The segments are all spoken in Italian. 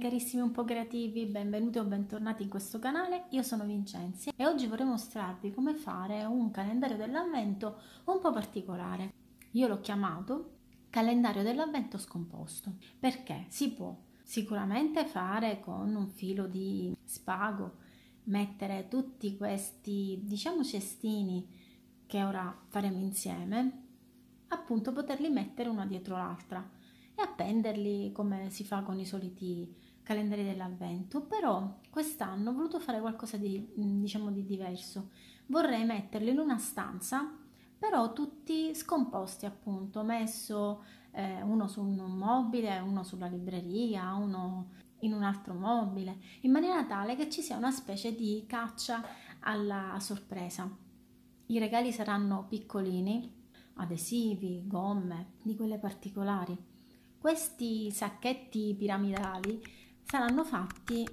carissimi un po' creativi, benvenuti o bentornati in questo canale, io sono Vincenzi e oggi vorrei mostrarvi come fare un calendario dell'avvento un po' particolare. Io l'ho chiamato calendario dell'avvento scomposto perché si può sicuramente fare con un filo di spago, mettere tutti questi diciamo cestini che ora faremo insieme, appunto poterli mettere una dietro l'altra appenderli come si fa con i soliti calendari dell'avvento però quest'anno ho voluto fare qualcosa di diciamo di diverso. Vorrei metterli in una stanza però tutti scomposti appunto. Messo eh, uno su un mobile uno sulla libreria uno in un altro mobile in maniera tale che ci sia una specie di caccia alla sorpresa. I regali saranno piccolini adesivi gomme di quelle particolari. Questi sacchetti piramidali saranno fatti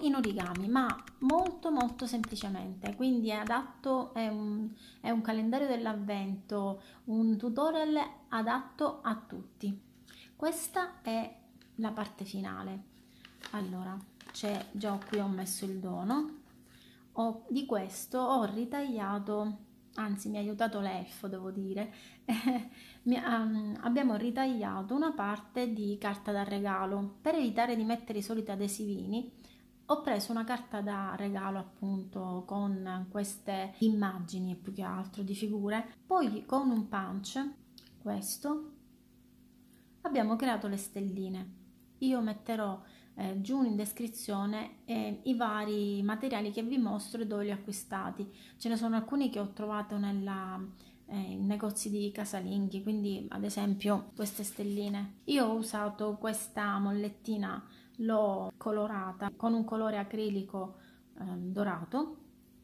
in origami ma molto molto semplicemente. Quindi è adatto è un, è un calendario dell'avvento un tutorial adatto a tutti. Questa è la parte finale. Allora c'è già qui ho messo il dono. Ho, di questo ho ritagliato anzi mi ha aiutato l'elfo devo dire, mi, um, abbiamo ritagliato una parte di carta da regalo. Per evitare di mettere i soliti adesivini ho preso una carta da regalo appunto con queste immagini più che altro di figure, poi con un punch, questo, abbiamo creato le stelline. Io metterò eh, giù in descrizione eh, i vari materiali che vi mostro e dove li ho acquistati. Ce ne sono alcuni che ho trovato nella, eh, negozi di casalinghi, quindi ad esempio queste stelline. Io ho usato questa mollettina, l'ho colorata con un colore acrilico eh, dorato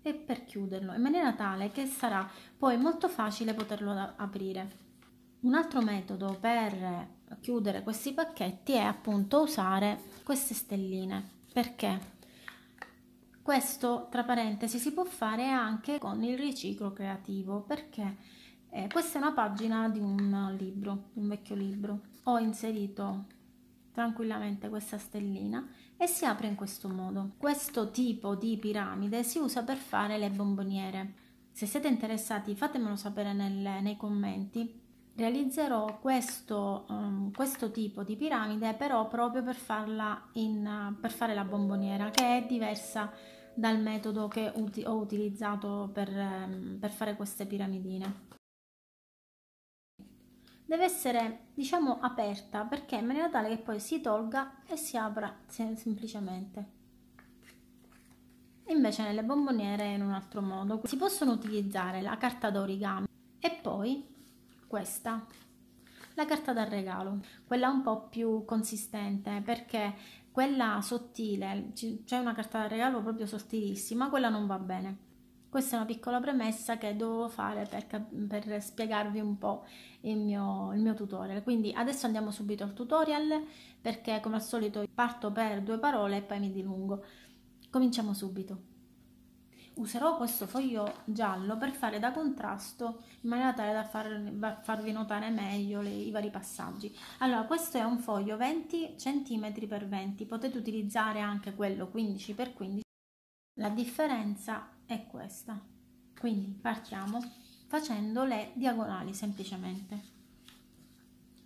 e per chiuderlo in maniera tale che sarà poi molto facile poterlo aprire. Un altro metodo per chiudere questi pacchetti è appunto usare queste stelline. Perché? Questo tra parentesi si può fare anche con il riciclo creativo perché eh, questa è una pagina di un libro di un vecchio libro. Ho inserito tranquillamente questa stellina e si apre in questo modo. Questo tipo di piramide si usa per fare le bomboniere. Se siete interessati fatemelo sapere nel, nei commenti realizzerò questo, um, questo tipo di piramide però proprio per farla in, per fare la bomboniera che è diversa dal metodo che uti ho utilizzato per, um, per fare queste piramidine. Deve essere diciamo aperta perché in maniera tale che poi si tolga e si apra semplicemente. Invece nelle bomboniere in un altro modo. Si possono utilizzare la carta d'origami e poi questa. La carta da regalo quella un po più consistente perché quella sottile c'è una carta da regalo proprio sottilissima quella non va bene. Questa è una piccola premessa che dovevo fare per, per spiegarvi un po' il mio, il mio tutorial. Quindi adesso andiamo subito al tutorial perché come al solito parto per due parole e poi mi dilungo. Cominciamo subito userò questo foglio giallo per fare da contrasto in maniera tale da far, farvi notare meglio le, i vari passaggi. Allora questo è un foglio 20 cm x 20 potete utilizzare anche quello 15 x 15 la differenza è questa. Quindi partiamo facendo le diagonali semplicemente.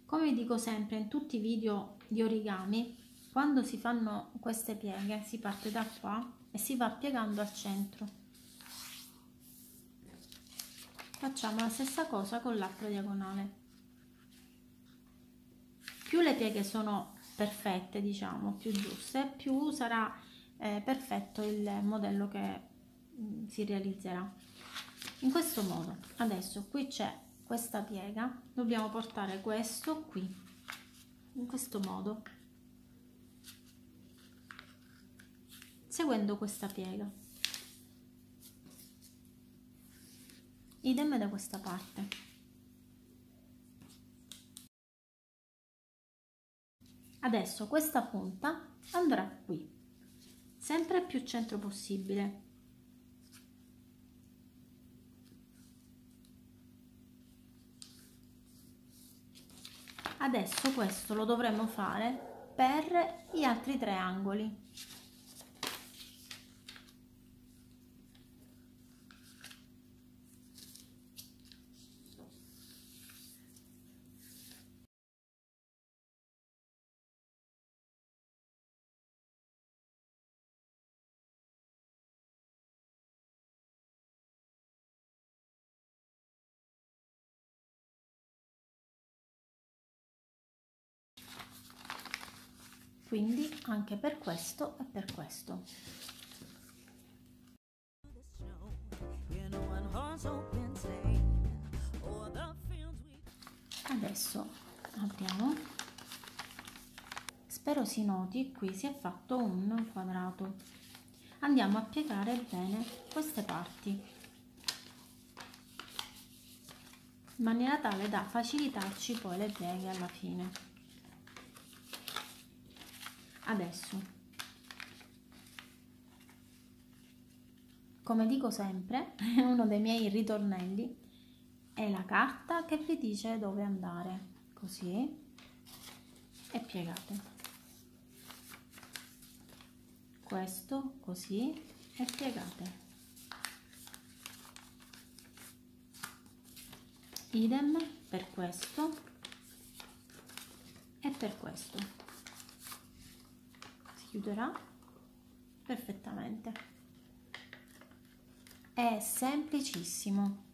Come vi dico sempre in tutti i video di origami quando si fanno queste pieghe si parte da qua e si va piegando al centro. Facciamo la stessa cosa con l'altra diagonale. Più le pieghe sono perfette diciamo più giuste più sarà eh, perfetto il modello che mh, mm, si realizzerà. In questo modo adesso qui c'è questa piega dobbiamo portare questo qui. In questo modo seguendo questa piega. Idem da questa parte. Adesso questa punta andrà qui sempre più centro possibile. Adesso questo lo dovremo fare per gli altri tre angoli quindi anche per questo e per questo. Adesso apriamo. Spero si noti qui si è fatto un quadrato. Andiamo a piegare bene queste parti. In maniera tale da facilitarci poi le pieghe alla fine adesso. Come dico sempre uno dei miei ritornelli è la carta che vi dice dove andare. Così. E piegate. Questo così e piegate. Idem per questo e per questo chiuderà perfettamente. È semplicissimo.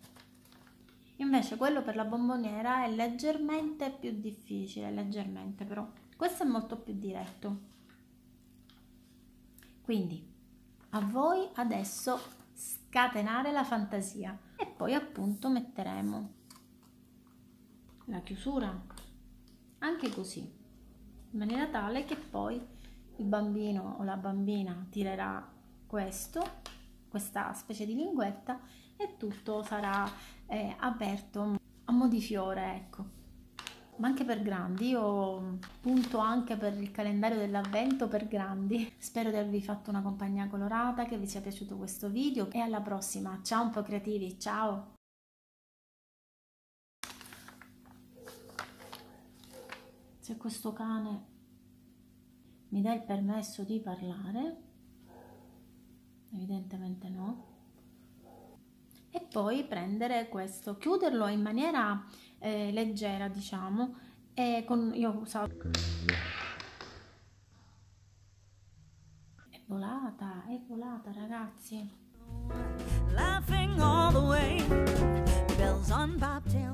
Invece quello per la bomboniera è leggermente più difficile leggermente però. Questo è molto più diretto. Quindi a voi adesso scatenare la fantasia e poi appunto metteremo la chiusura. Anche così in maniera tale che poi il bambino o la bambina tirerà questo, questa specie di linguetta e tutto sarà eh, aperto a mo' di fiore, ecco. Ma anche per grandi, io punto anche per il calendario dell'avvento per grandi. Spero di avervi fatto una compagnia colorata, che vi sia piaciuto questo video e alla prossima. Ciao un po' creativi, ciao! Se questo cane mi dà il permesso di parlare? Evidentemente no. E poi prendere questo chiuderlo in maniera eh, leggera diciamo e con io ho usato è volata è volata ragazzi. Laughing all the way bells on bobtail